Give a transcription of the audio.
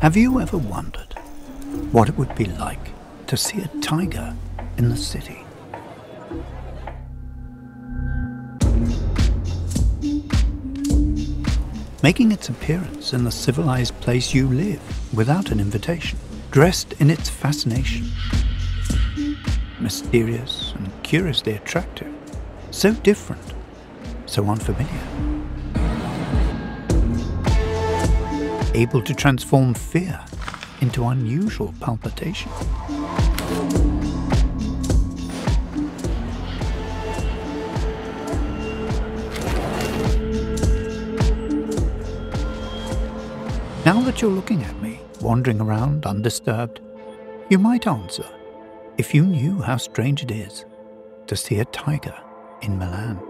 Have you ever wondered what it would be like to see a tiger in the city? Making its appearance in the civilized place you live without an invitation, dressed in its fascination. Mysterious and curiously attractive, so different, so unfamiliar. Able to transform fear into unusual palpitation. Now that you're looking at me, wandering around undisturbed, you might answer if you knew how strange it is to see a tiger in Milan.